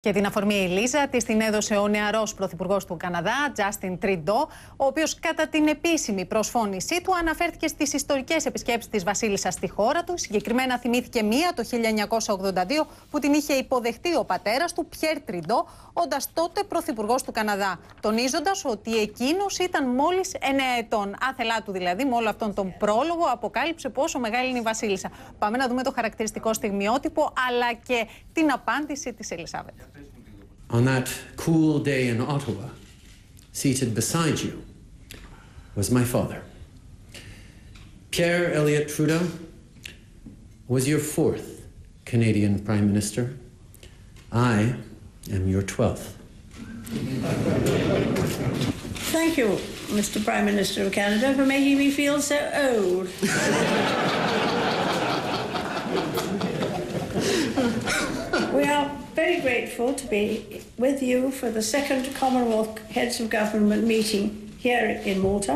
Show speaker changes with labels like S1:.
S1: Και την αφορμή η Λίζα της την έδωσε ο νεαρός πρωθυπουργός του Καναδά, Τζάστιν Τριντό, ο οποίος κατά την επίσημη προσφώνησή του αναφέρθηκε στις ιστορικές επισκέψεις της Βασίλισσας στη χώρα του. Συγκεκριμένα θυμήθηκε μία το 1982 που την είχε υποδεχτεί ο πατέρας του, Πιέρ Τριντό, όντας τότε πρωθυπουργός του Καναδά. Τονίζοντας ότι εκείνος ήταν μόλις 9 ετών. Άθελά του δηλαδή, με όλο αυτόν τον πρόλογο, αποκάλυψε πόσο μεγάλη είναι η Βασίλισσα. Πάμε να δούμε το χαρακτηριστικό στιγμιότυπο, αλλά και την απάντηση της Ελισάβετ.
S2: On that cool day in Ottawa, seated beside you, was my father. Pierre Elliott Trudeau was your fourth Canadian Prime Minister. I am your twelfth.
S3: Thank you, Mr. Prime Minister of Canada, for making me feel so old. we are very grateful to be with you for the second Commonwealth Heads of Government meeting here in Malta.